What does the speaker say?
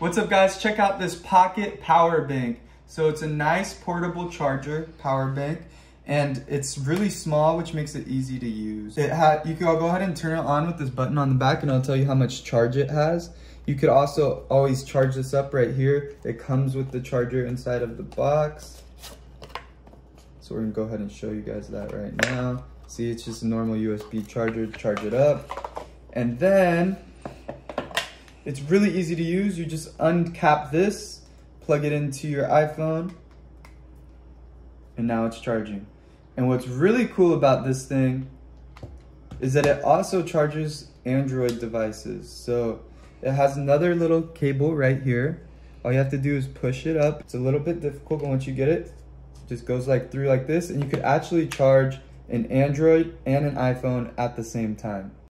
What's up guys? Check out this Pocket Power Bank. So it's a nice portable charger power bank and it's really small which makes it easy to use. It had you can go ahead and turn it on with this button on the back and I'll tell you how much charge it has. You could also always charge this up right here. It comes with the charger inside of the box. So we're gonna go ahead and show you guys that right now. See, it's just a normal USB charger, charge it up. And then it's really easy to use. You just uncap this, plug it into your iPhone, and now it's charging. And what's really cool about this thing is that it also charges Android devices. So it has another little cable right here. All you have to do is push it up. It's a little bit difficult, but once you get it, it just goes like through like this, and you could actually charge an Android and an iPhone at the same time.